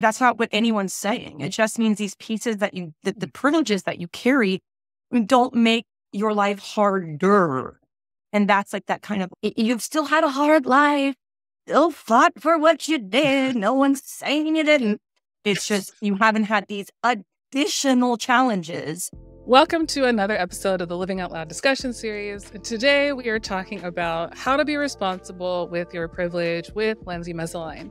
That's not what anyone's saying. It mm-hmm. just means these pieces that you, the, the mm-hmm. privileges that you carry don't make your life harder. And that's like that kind of, you've still had a hard life, still fought for what you did. No one's saying you didn't. It's just you haven't had these additional challenges. Welcome to another episode of the Living Out Loud discussion series. Today we are talking about how to be responsible with your privilege with Lindsay Messoline.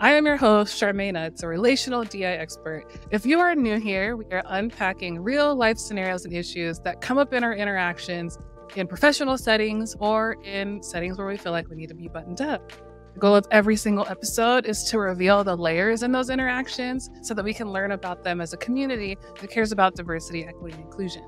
I am your host, Charmaine Utz a relational DEI expert. If you are new here, we are unpacking real life scenarios and issues that come up in our interactions in professional settings or in settings where we feel like we need to be buttoned up. The goal of every single episode is to reveal the layers in those interactions so that we can learn about them as a community that cares about diversity, equity, and inclusion.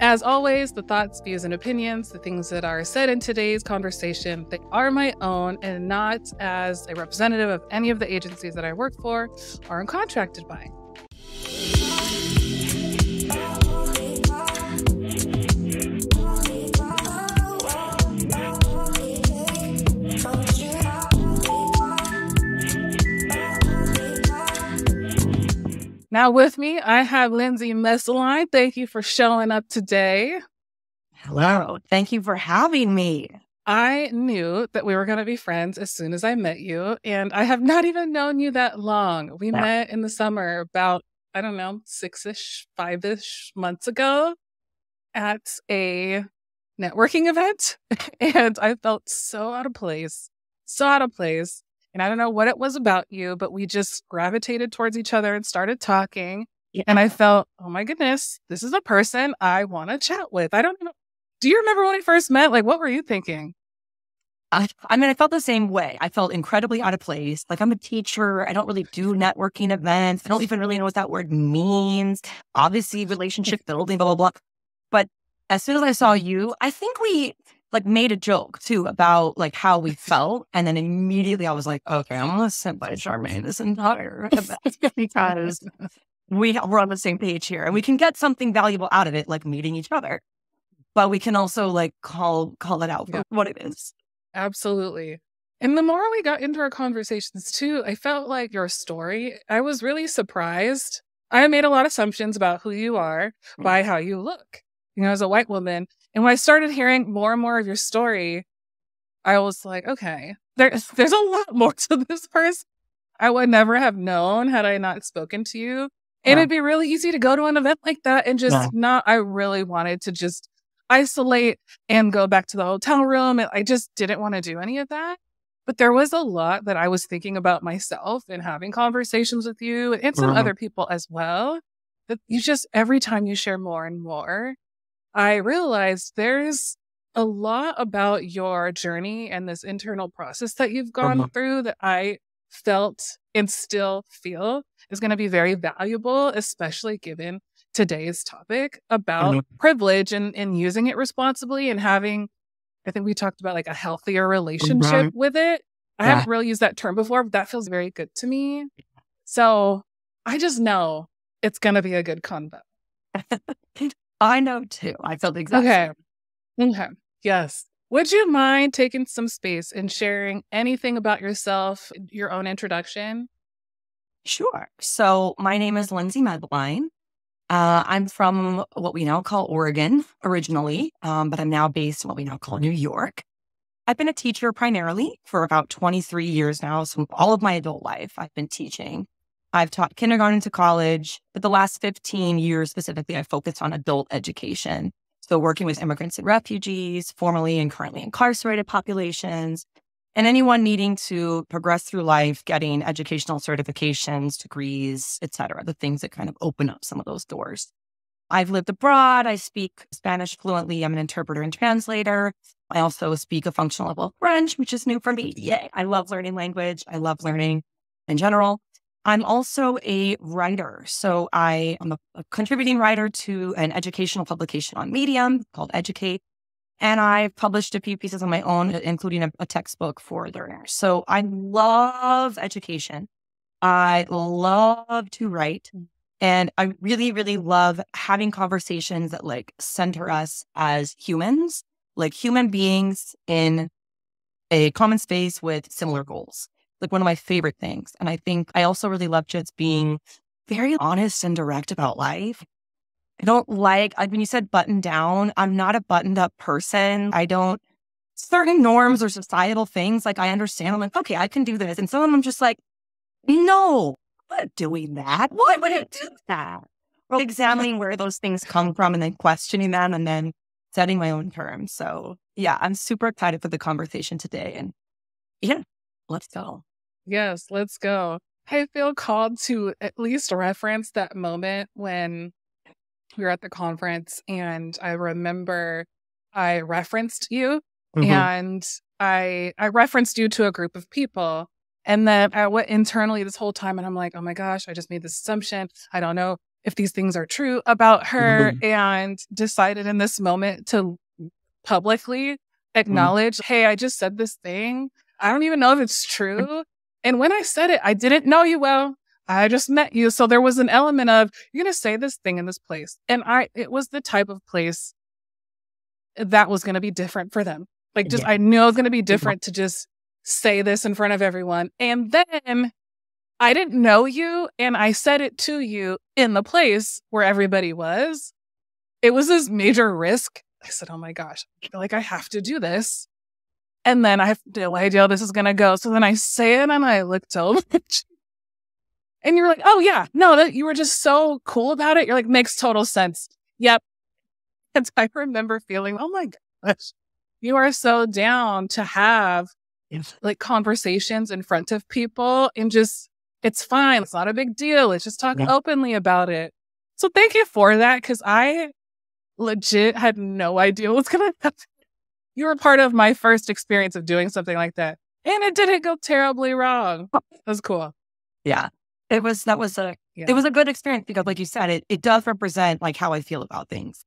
As always, the thoughts, views, and opinions, the things that are said in today's conversation, they are my own and not as a representative of any of the agencies that I work for or am contracted by. Now, with me, I have Lindsay Messoline. Thank you for showing up today. Hello. Thank you for having me. I knew that we were going to be friends as soon as I met you, and I have not even known you that long. We met in the summer about, I don't know, six ish, five ish months ago at a networking event. and I felt so out of place, so out of place. And I don't know what it was about you, but we just gravitated towards each other and started talking. Yeah. And I felt, oh my goodness, this is a person I want to chat with. I don't know. Do you remember when we first met? Like, what were you thinking? I, I mean, I felt the same way. I felt incredibly out of place. Like, I'm a teacher. I don't really do networking events. I don't even really know what that word means. Obviously, relationship building, blah, blah, blah. But as soon as I saw you, I think we like made a joke too about like how we felt. And then immediately I was like, okay, I'm gonna sit by Charmaine this entire because we we're on the same page here and we can get something valuable out of it, like meeting each other. But we can also like call call it out for yeah. what it is. Absolutely. And the more we got into our conversations too, I felt like your story, I was really surprised. I made a lot of assumptions about who you are mm. by how you look. You know, as a white woman, and when I started hearing more and more of your story, I was like, okay, there's there's a lot more to this person. I would never have known had I not spoken to you. And yeah. it'd be really easy to go to an event like that and just yeah. not, I really wanted to just isolate and go back to the hotel room. I just didn't want to do any of that. But there was a lot that I was thinking about myself and having conversations with you and some uh-huh. other people as well. That you just, every time you share more and more, I realized there's a lot about your journey and this internal process that you've gone uh-huh. through that I felt and still feel is going to be very valuable, especially given today's topic about uh-huh. privilege and, and using it responsibly and having, I think we talked about like a healthier relationship uh-huh. with it. I yeah. haven't really used that term before, but that feels very good to me. So I just know it's going to be a good convo. I know too. I felt exactly. Okay. Okay. Yes. Would you mind taking some space and sharing anything about yourself, your own introduction? Sure. So, my name is Lindsay Messoline. Uh, I'm from what we now call Oregon originally, um, but I'm now based in what we now call New York. I've been a teacher primarily for about 23 years now. So, all of my adult life, I've been teaching. I've taught kindergarten to college, but the last 15 years specifically, I focused on adult education. So working with immigrants and refugees, formerly and currently incarcerated populations, and anyone needing to progress through life, getting educational certifications, degrees, et cetera, the things that kind of open up some of those doors. I've lived abroad. I speak Spanish fluently. I'm an interpreter and translator. I also speak a functional level of French, which is new for me. Yay. I love learning language. I love learning in general. I'm also a writer. So I am a, a, contributing writer to an educational publication on Medium called Educate. And I've published a few pieces on my own, including a, a textbook for learners. So I love education. I love to write. Mm. And I really, really love having conversations that like center us as humans, like human beings in a common space with similar goals like one of my favorite things. And I think I also really love just being mm-hmm. very honest and direct about life. I don't like, I mean, you said button down. I'm not a buttoned up person. I don't, certain norms or societal things, like I understand. I'm like, okay, I can do this. And some of them I'm just like, no, I'm doing that. Why would I do that? Or examining where those things come from and then questioning them and then setting my own terms. So yeah, I'm super excited for the conversation today. And yeah, let's go. Yes, let's go. I feel called to at least reference that moment when we were at the conference and I remember I referenced you mm-hmm. and I I referenced you to a group of people. And then I went internally this whole time and I'm like, oh my gosh, I just made this assumption. I don't know if these things are true about her mm-hmm. and decided in this moment to publicly mm-hmm. acknowledge, mm-hmm. hey, I just said this thing. I don't even know if it's true. And when I said it, I didn't know you well. I just met you. So there was an element of, you're going to say this thing in this place. And I, it was the type of place that was going to be different for them. Like just, yeah. I knew it was going to be different to just say this in front of everyone. And then I didn't know you and I said it to you in the place where everybody was. It was this major risk. I said, Oh my gosh, I feel like I have to do this. And then I have no idea how this is going to go. So then I say it and I looked over and you're like, oh yeah, no, that you were just so cool about it. You're like, makes total sense. Yep. And I remember feeling, oh my gosh, you are so down to have like conversations in front of people and just, it's fine. It's not a big deal. Let's just talk yeah. openly about it. So thank you for that. Cause I legit had no idea what's going to happen you were part of my first experience of doing something like that. And it didn't go terribly wrong. Oh. That was cool. Yeah. It was that was a yeah. it was a good experience because like you said, it it does represent like how I feel about things.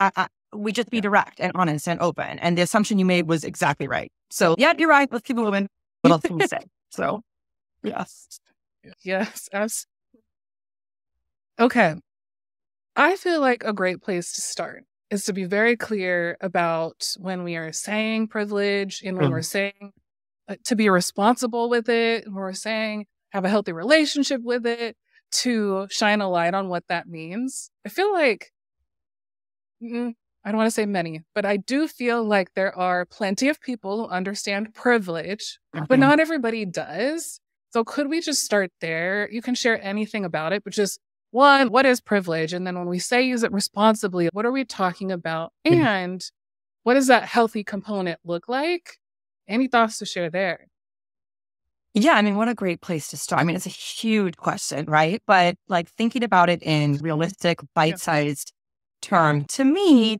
I, I, we just be yeah. direct and honest and open. And the assumption you made was exactly right. So yeah, you're right. Let's keep moving. What else can we say? So yes. Yes. Absolutely. Okay. I feel like a great place to start is to be very clear about when we are saying privilege and when mm. we're saying uh, to be responsible with it, when we're saying have a healthy relationship with it, to shine a light on what that means. I feel like, mm, I don't want to say many, but I do feel like there are plenty of people who understand privilege, mm-hmm. but not everybody does. So could we just start there? You can share anything about it, but just one, what is privilege? And then when we say use it responsibly, what are we talking about? Mm-hmm. And what does that healthy component look like? Any thoughts to share there? Yeah, I mean, what a great place to start. I mean, it's a huge question, right? But like thinking about it in realistic, bite sized yeah. term, to me,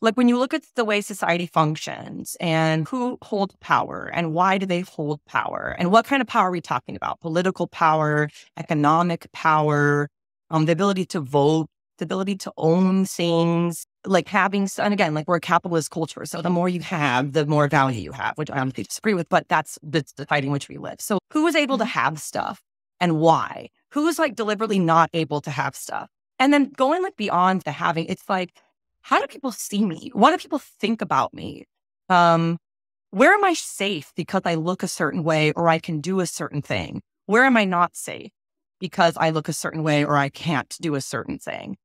like when you look at the way society functions and who holds power and why do they hold power and what kind of power are we talking about? Political power, economic power, um, the ability to vote, the ability to own things, like having, and again, like we're a capitalist culture. So the more you have, the more value you have, which I honestly disagree with, but that's the society in which we live. So who is able to mm-hmm. have stuff and why? Who's like deliberately not able to have stuff? And then going like beyond the having, it's like, how do people see me? What do people think about me? Um, where am I safe because I look a certain way or I can do a certain thing? Where am I not safe? Because I look a certain way or I can't do a certain thing.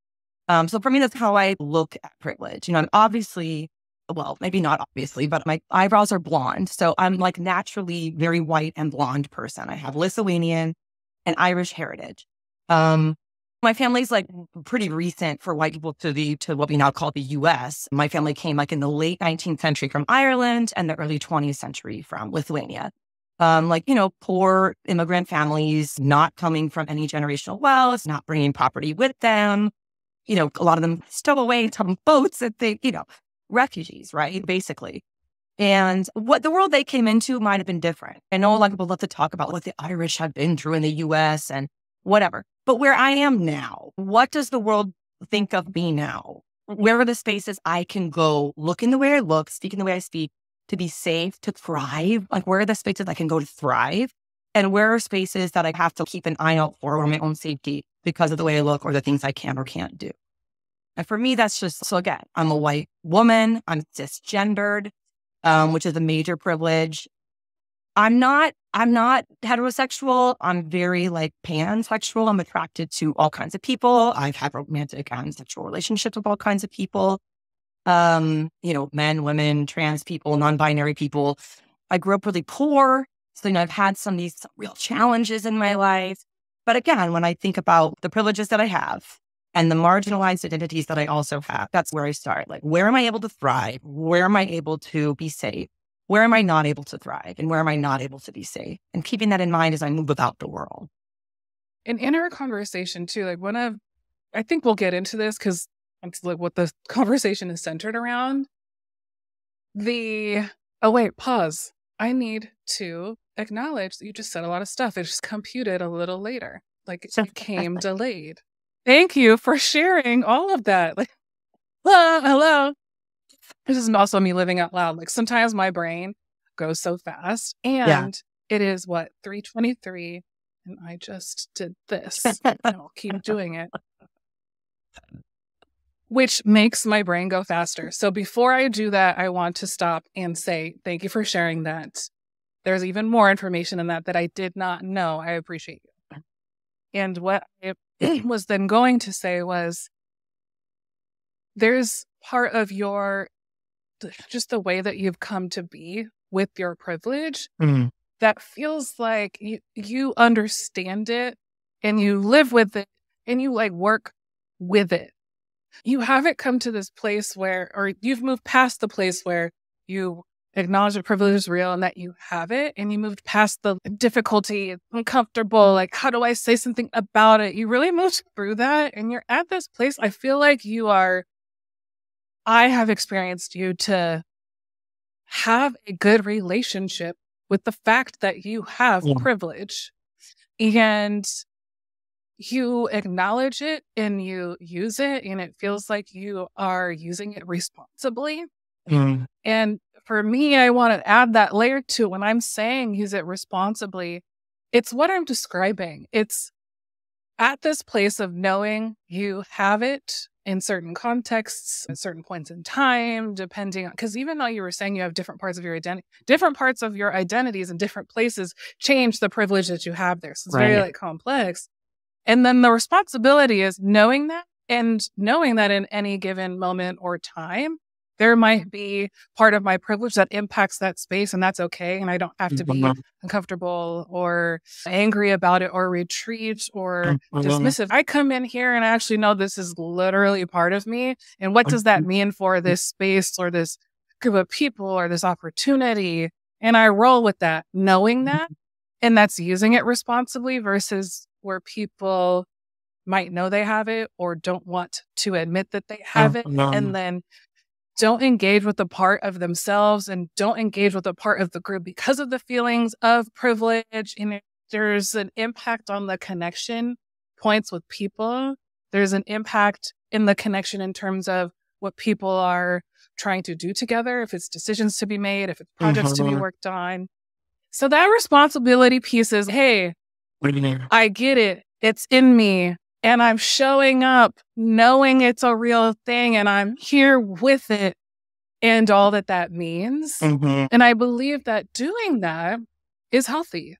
Um, so for me, that's how I look at privilege. You know, I'm obviously, well, maybe not obviously, but my eyebrows are blonde. So I'm like naturally very white and blonde person. I have Lithuanian and Irish heritage. Um, my family's like pretty recent for white people to the to what we now call the US. My family came like in the late 19th century from Ireland and the early 20th century from Lithuania um, like, you know, poor immigrant families not coming from any generational wealth, not bringing property with them. You know, a lot of them stow away on boats that they, you know, refugees, right? Basically. And what the world they came into might have been different. I know a lot of people love to talk about what the Irish have been through in the US and whatever. But where I am now, what does the world think of me now? Where are the spaces I can go, look in the way I look, speak in the way I speak, to be safe, to thrive? Like, where are the spaces that I can go to thrive? And where are spaces that I have to keep an eye out for my own safety because of the way I look or the things I can or can't do? And for me, that's just so again, I'm a white woman, I'm cisgendered, um, which is a major privilege. I'm not, I'm not heterosexual. I'm very like pansexual. I'm attracted to all kinds of people. I've had romantic and sexual relationships with all kinds of people. Um, you know, men, women, trans people, non-binary people. I grew up really poor. So, you know, I've had some of these real challenges in my life. But again, when I think about the privileges that I have and the marginalized identities that I also have, that's where I start. Like, where am I able to thrive? Where am I able to be safe? Where am I not able to thrive? And where am I not able to be safe? And keeping that in mind as I move about the world. And in our conversation, too, like one of, I think we'll get into this because it's like what the conversation is centered around. The, oh, wait, pause. I need to acknowledge that you just said a lot of stuff. It just computed a little later, like it came delayed. Thank you for sharing all of that. Like, hello, ah, hello. This is also me living out loud. Like sometimes my brain goes so fast, and yeah. it is what three twenty three, and I just did this. and I'll keep doing it which makes my brain go faster. So before I do that, I want to stop and say thank you for sharing that. There's even more information in that that I did not know. I appreciate you. And what I was then going to say was there's part of your just the way that you've come to be with your privilege mm. that feels like you, you understand it and you live with it and you like work with it you haven't come to this place where, or you've moved past the place where you acknowledge that privilege is real and that you have it, and you moved past the difficulty, uncomfortable, like, how do I say something about it? You really moved through that, and you're at this place. I feel like you are, I have experienced you to have a good relationship with the fact that you have yeah. privilege. And you acknowledge it and you use it and it feels like you are using it responsibly. Mm. And for me, I want to add that layer to when I'm saying use it responsibly, it's what I'm describing. It's at this place of knowing you have it in certain contexts at certain points in time, depending on because even though you were saying you have different parts of your identity, different parts of your identities in different places change the privilege that you have there. So it's right. very like complex. And then the responsibility is knowing that and knowing that in any given moment or time, there might be part of my privilege that impacts that space and that's okay. And I don't have to be mm-hmm. uncomfortable or angry about it or retreat or mm-hmm. dismissive. I come in here and I actually know this is literally part of me. And what does that mm-hmm. mean for this space or this group of people or this opportunity? And I roll with that, knowing that. And that's using it responsibly versus where people might know they have it or don't want to admit that they have it no. and then don't engage with the part of themselves and don't engage with the part of the group because of the feelings of privilege and there's an impact on the connection points with people there's an impact in the connection in terms of what people are trying to do together if it's decisions to be made if it's projects mm-hmm. to be mm-hmm. worked on so that responsibility piece is hey I get it. It's in me. And I'm showing up knowing it's a real thing and I'm here with it and all that that means. Mm-hmm. And I believe that doing that is healthy.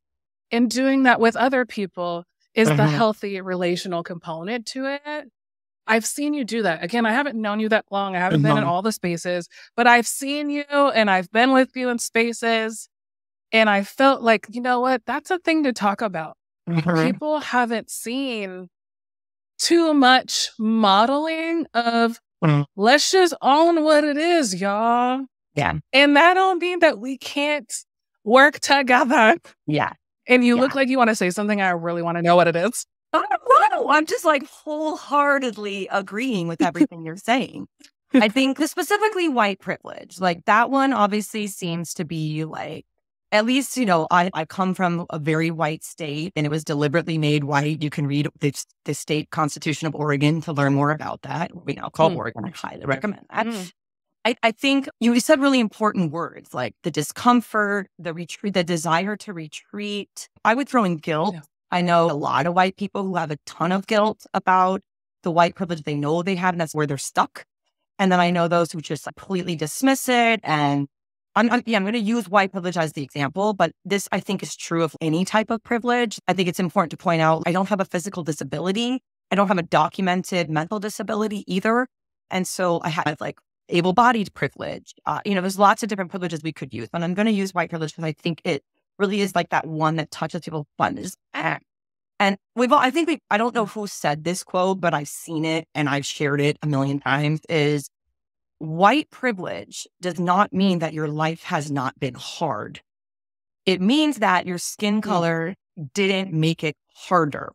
And doing that with other people is mm-hmm. the healthy relational component to it. I've seen you do that. Again, I haven't known you that long. I haven't mm-hmm. been in all the spaces, but I've seen you and I've been with you in spaces. And I felt like, you know what? That's a thing to talk about. Mm-hmm. People haven't seen too much modeling of mm. let's just own what it is, y'all. Yeah. And that don't mean that we can't work together. Yeah. And you yeah. look like you want to say something. I really want to know what it is. I don't know. I'm just like wholeheartedly agreeing with everything you're saying. I think specifically white privilege, like that one obviously seems to be like at least, you know, I, I come from a very white state and it was deliberately made white. You can read the, the state constitution of Oregon to learn more about that. We now call mm. Oregon. I highly recommend that. Mm. I, I think you said really important words like the discomfort, the retreat, the desire to retreat. I would throw in guilt. Yeah. I know a lot of white people who have a ton of guilt about the white privilege they know they have, and that's where they're stuck. And then I know those who just completely dismiss it and I'm, I'm, yeah, I'm going to use white privilege as the example, but this I think is true of any type of privilege. I think it's important to point out I don't have a physical disability. I don't have a documented mental disability either. And so I have like able bodied privilege. Uh, you know, there's lots of different privileges we could use, but I'm going to use white privilege because I think it really is like that one that touches people fun. ah. And we've all, I think we, I don't know who said this quote, but I've seen it and I've shared it a million times is white privilege does not mean that your life has not been hard. It means that your skin hmm. color didn't make it harder.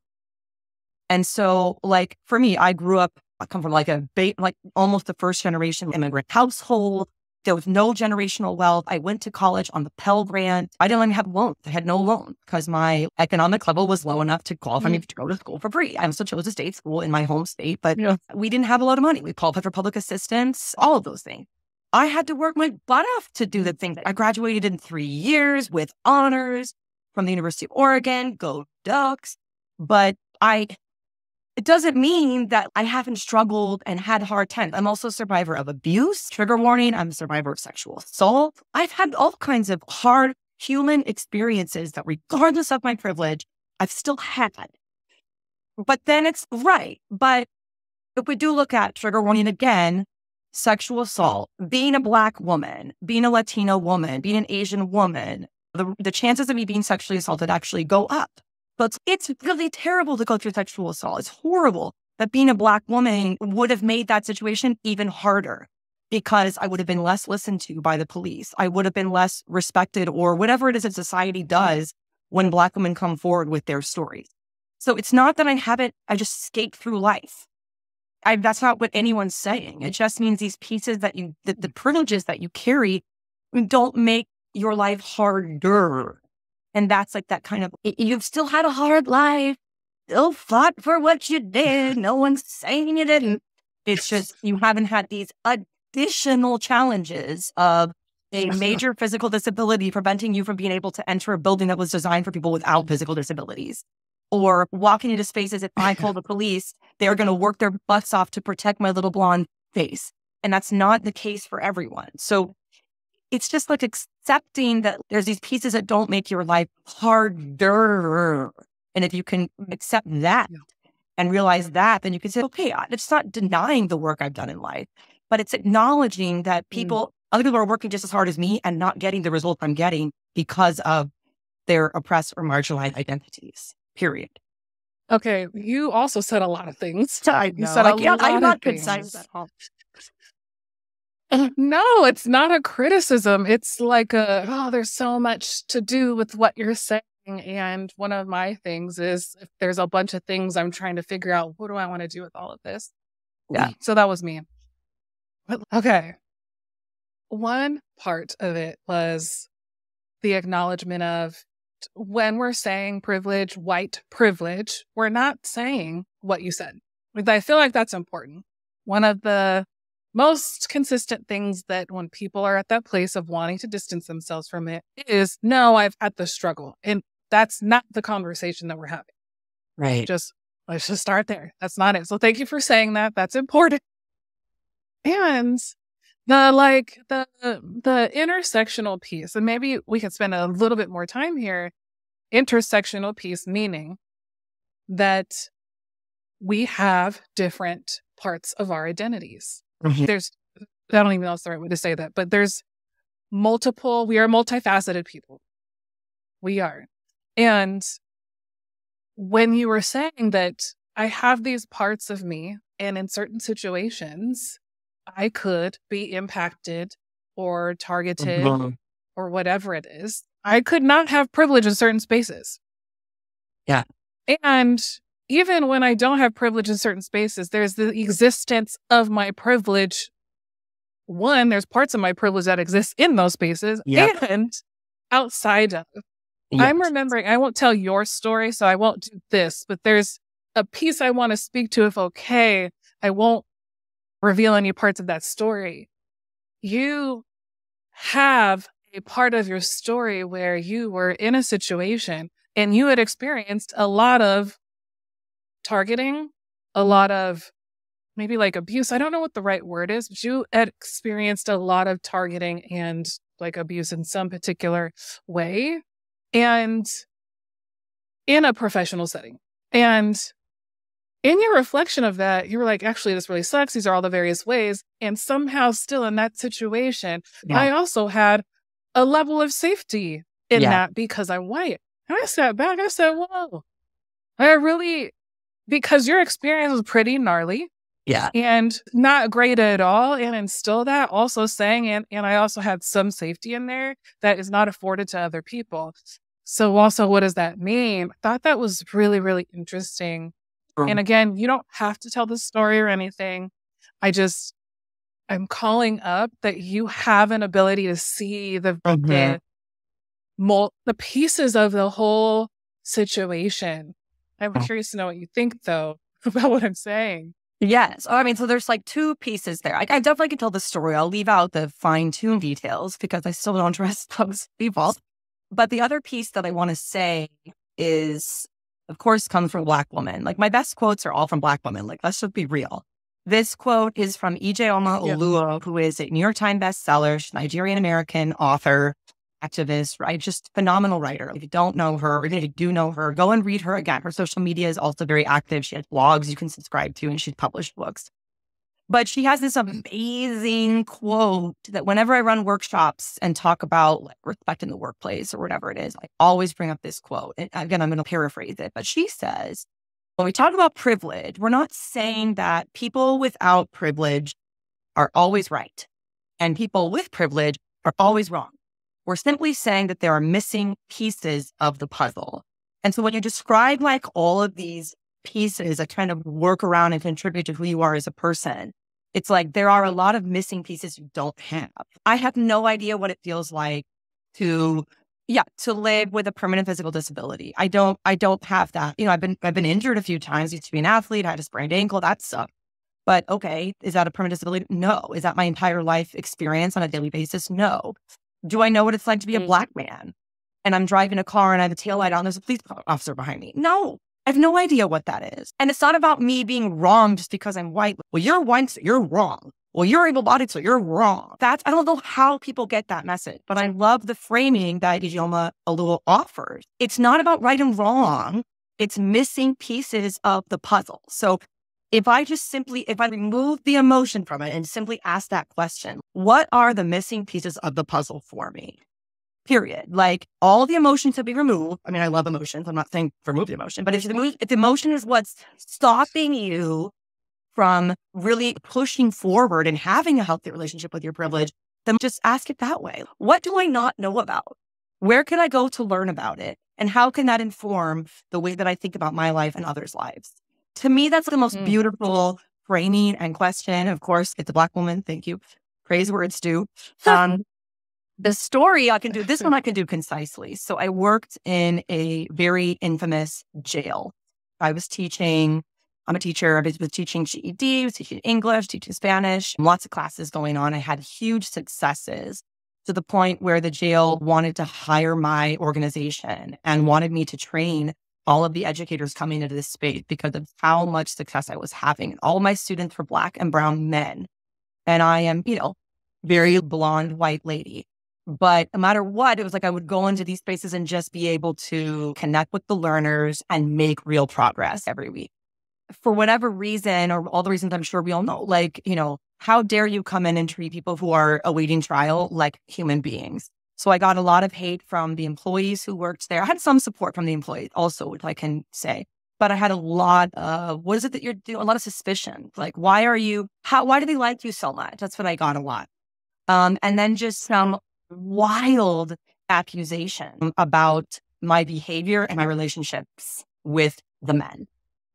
And so, like for me, I grew up, I come from like a ba- like almost the first generation immigrant household. There was no generational wealth. I went to college on the Pell Grant. I didn't even have loans. I had no loan because my economic level was low enough to qualify mm-hmm. me to go to school for free. I also chose a state school in my home state, but yeah. we didn't have a lot of money. We qualified for public assistance, all of those things. I had to work my butt off to do the thing. I graduated in three years with honors from the University of Oregon. Go Ducks! But I it doesn't mean that I haven't struggled and had hard times. I'm also a survivor of abuse, trigger warning. I'm a survivor of sexual assault. I've had all kinds of hard human experiences that, regardless of my privilege, I've still had. But then it's right. But if we do look at trigger warning again, sexual assault, being a Black woman, being a Latino woman, being an Asian woman, the, the chances of me being sexually assaulted actually go up. But it's really terrible to go through sexual assault. It's horrible that being a Black woman would have made that situation even harder because I would have been less listened to by the police. I would have been less respected or whatever it is that society does when Black women come forward with their stories. So it's not that I haven't, I just skate through life. I, that's not what anyone's saying. It just means these pieces that you, the, the privileges that you carry don't make your life harder. And that's like that kind of, you've still had a hard life, still fought for what you did. No one's saying you didn't. It's just you haven't had these additional challenges of a major physical disability preventing you from being able to enter a building that was designed for people without physical disabilities. Or walking into spaces, if I call the police, they're going to work their butts off to protect my little blonde face. And that's not the case for everyone. So it's just like accepting that there's these pieces that don't make your life harder. And if you can accept that and realize that, then you can say, okay, it's not denying the work I've done in life, but it's acknowledging that mm. people, mm. other people are working just as hard as me and not getting the result I'm getting because of their oppressed or marginalized identities, period. Okay, you also said a lot of things. I know. You said like, yeah, I'm not concise at all. No, it's not a criticism. It's like a, oh, there's so much to do with what you're saying. And one of my things is if there's a bunch of things I'm trying to figure out, what do I want to do with all of this? Yeah. So that was me. But, okay. One part of it was the acknowledgement of when we're saying privilege, white privilege, we're not saying what you said. I feel like that's important. One of the most consistent things that when people are at that place of wanting to distance themselves from it is no, I've had the struggle. And that's not the conversation that we're having. Right. Just let's just start there. That's not it. So thank you for saying that. That's important. And the like the the intersectional piece, and maybe we could spend a little bit more time here. Intersectional piece meaning that we have different parts of our identities. Mm-hmm. There's, I don't even know if it's the right way to say that, but there's multiple, we are multifaceted people. We are. And when you were saying that I have these parts of me, and in certain situations, I could be impacted or targeted mm-hmm. or whatever it is, I could not have privilege in certain spaces. Yeah. And even when I don't have privilege in certain spaces, there's the existence of my privilege. One, there's parts of my privilege that exist in those spaces yep. and outside of. Yes. I'm remembering, I won't tell your story, so I won't do this, but there's a piece I want to speak to if okay. I won't reveal any parts of that story. You have a part of your story where you were in a situation and you had experienced a lot of targeting, a lot of maybe like abuse. I don't know what the right word is, but you experienced a lot of targeting and like abuse in some particular way and in a professional setting. And in your reflection of that, you were like, actually, this really sucks. These are all the various ways. And somehow, still in that situation, yeah. I also had a level of safety in yeah. that because I'm white. And I sat back, I said, whoa, I really, because your experience was pretty gnarly. Yeah. And not great at all. And instill that also saying, and, and I also had some safety in there that is not afforded to other people. So also, what does that mean? I thought that was really, really interesting. And mm-hmm. again, you don't have to tell the story or anything. I just, I'm calling up that you have an ability to see the, mm-hmm. the, the pieces of the whole situation. I'm mm. curious to know what you think though about what I'm saying. Yes. Oh, I mean, so there's like two pieces there. I, I definitely can tell the story. I'll leave out the fine tuned details because I still don't trust those people. But the other piece that I want to say is, of course, comes from Black woman. Like my best quotes are all from Black women. Like, let's just be real. This quote is from Ijeoma yeah. Oluo, who is a New York Times bestseller, she's Nigerian American author activist, right? Just phenomenal writer. If you don't know her, or if you do know her, go and read her again. Her social media is also very active. She has blogs you can subscribe to, and she's published books. But she has this amazing quote that whenever I run workshops and talk about like respect in the workplace or whatever it is, I always bring up this quote. And again, I'm going to paraphrase it, but she says, when we talk about privilege, we're not saying that people without privilege are always right and people with privilege are always wrong. We're simply saying that there are missing pieces of the puzzle. And so when you describe like all of these pieces that kind of work around and contribute to who you are as a person, it's like there are a lot of missing pieces you don't have. I have no idea what it feels like to yeah, to live with a permanent physical disability. I don't I don't have that. You know, I've been I've been injured a few times, used to be an athlete, I had a sprained ankle, that stuff. But okay, is that a permanent disability? No. Is that my entire life experience on a daily basis? No. Do I know what it's like to be a mm. black man? And I'm driving a car and I have a tail light on, there's a police officer behind me. No, I have no idea what that is. And it's not about me being wrong just because I'm white. Well, you're white, so you're wrong. Well, you're able bodied, so you're wrong. That's, I don't know how people get that message, but I love the framing that Ijeoma Oluo offers. It's not about right and wrong. It's missing pieces of the puzzle. So if I just simply, if I remove the emotion from it and simply ask that question, what are the missing pieces of the puzzle for me? period. Like all the emotions to be removed. I mean, I love emotions. I'm not saying remove the emotion, but if the, if the emotion is what's stopping you from really pushing forward and having a healthy relationship with your privilege, then just ask it that way. What do I not know about? Where can I go to learn about it? And how can that inform the way that I think about my life and others' lives? To me, that's the most mm. beautiful framing and question. Of course, it's a Black woman. Thank you. Praise words due. Um, the story I can do, this one I can do concisely. So I worked in a very infamous jail. I was teaching, I'm a teacher. I was teaching GED, I was teaching English, teaching Spanish, lots of classes going on. I had huge successes to the point where the jail wanted to hire my organization and wanted me to train all of the educators coming into this space because of how much success I was having. All my students were black and brown men. And I am, you know, very blonde white lady. But no matter what, it was like I would go into these spaces and just be able to connect with the learners and make real progress every week. For whatever reason, or all the reasons I'm sure we all know, like, you know, how dare you come in and treat people who are awaiting trial like human beings? So I got a lot of hate from the employees who worked there. I had some support from the employees also, which I can say. But I had a lot of what is it that you're doing? A lot of suspicion. Like, why are you how why do they like you so much? That's what I got a lot. Um, and then just some wild accusation about my behavior and my relationships with the men.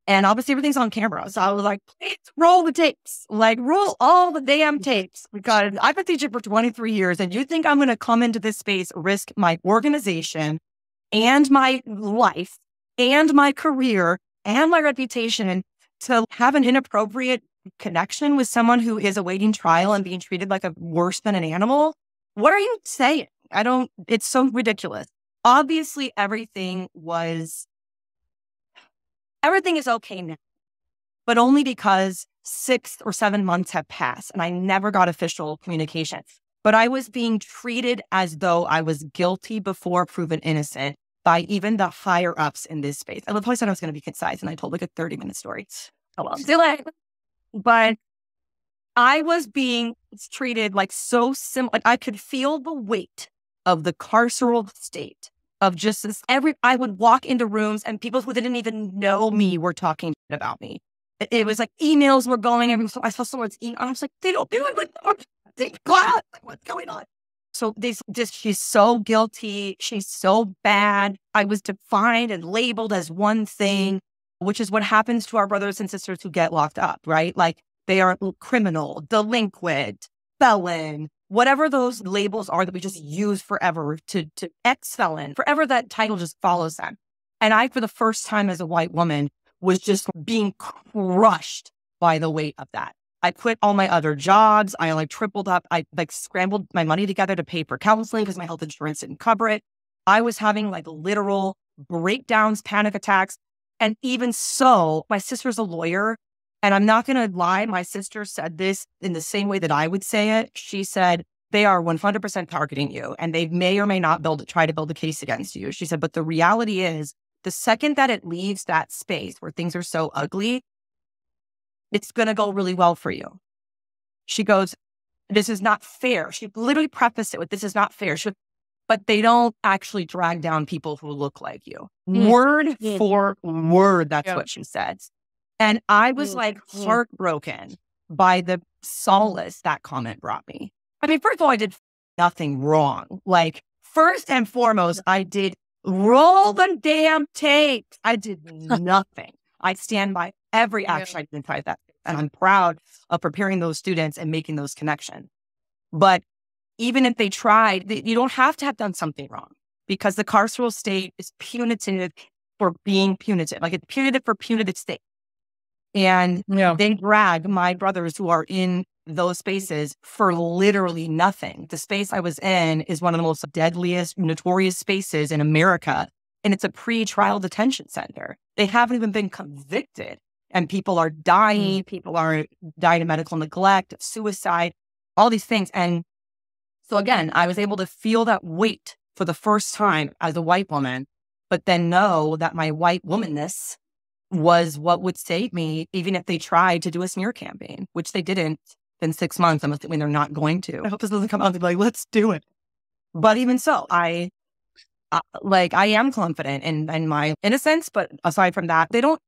And obviously everything's on camera. So I was like, please roll the tapes. Like roll all the damn tapes because I've been teaching for 23 years and you think I'm going to come into this space, risk my organization and my life and my career and my reputation to have an inappropriate connection with someone who is awaiting trial and being treated like a worse than an animal. What are you saying? I don't, it's so ridiculous. Obviously, everything was, everything is okay now, but only because six or seven months have passed and I never got official communication. but I was being treated as though I was guilty before proven innocent by even the higher ups in this space. I I said I was going to be concise and I told like a 30 minute story. Oh, well, But I was being treated like so similar. I could feel the weight of the carceral state of just this. Every I would walk into rooms and people who didn't even know me were talking about me. It, it was like emails were going. Every so I saw someone's email. I was like, they don't do it. Like, they, like, what's going on? So this, this, she's so guilty. She's so bad. I was defined and labeled as one thing, which is what happens to our brothers and sisters who get locked up, right? Like they are criminal, delinquent, felon, whatever those labels are that we just use forever to, to ex felon, forever that title just follows them. And I, for the first time as a white woman, was just being crushed by the weight of that. I quit all my other jobs. I like tripled up. I like scrambled my money together to pay for counseling because my health insurance didn't cover it. I was having like literal breakdowns, panic attacks. And even so, my sister's a lawyer. And I'm not going to lie. My sister said this in the same way that I would say it. She said, they are 100% targeting you and they may or may not build try to build a case against you. She said, but the reality is the second that it leaves that space where things are so ugly, it's going to go really well for you. She goes, This is not fair. She literally prefaced it with, This is not fair. She, but they don't actually drag down people who look like you. Mm. Word mm. for word, that's yeah. what she says. And I was mm. like heartbroken by the solace that comment brought me. I mean, first of all, I did nothing wrong. Like, first and foremost, I did roll the damn tape. I did nothing. I stand by every action I did inside that. And I'm proud of preparing those students and making those connections. But even if they tried, you don't have to have done something wrong because the carceral state is punitive for being punitive. Like it's punitive for punitive state. And yeah. they drag my brothers who are in those spaces for literally nothing. The space I was in is one of the most deadliest, notorious spaces in America. And it's a pre trial detention center. They haven't even been convicted and people are dying. Mm. People are dying of medical neglect, suicide, all these things. And so again, I was able to feel that weight for the first time as a white woman, but then know that my white womanness was what would save me, even if they tried to do a smear campaign, which they didn't in six months. I'm assuming they're not going to. I hope this doesn't come out and be like, let's do it. But even so, I uh, like I am confident in in my innocence. But aside from that, they don't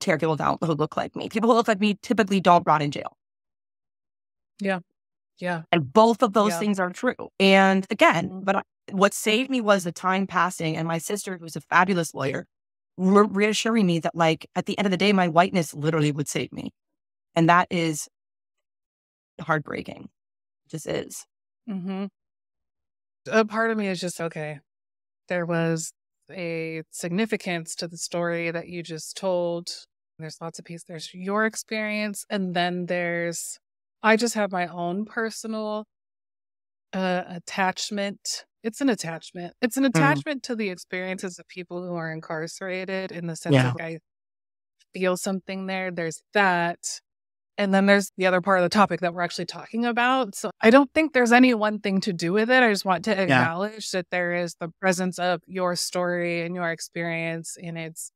tear people down who look like me. People who look like me typically don't rot in jail. Yeah. Yeah. And both of those yeah. things are true. And again, mm-hmm. but I, what saved me was the time passing and my sister, who's a fabulous lawyer, re- reassuring me that, like, at the end of the day, my whiteness literally would save me. And that is heartbreaking. It just is. Mm-hmm. A part of me is just okay. There was a significance to the story that you just told. There's lots of pieces. There's your experience, and then there's I just have my own personal uh, attachment. It's an attachment. It's an mm. attachment mm. to the experiences of people who are incarcerated in the sense yeah. that I feel something there. There's that. And then there's the other part of the topic that we're actually talking about. So I don't think there's any one thing to do with it. I just want to acknowledge yeah. that there is the presence of your story and your experience, and it's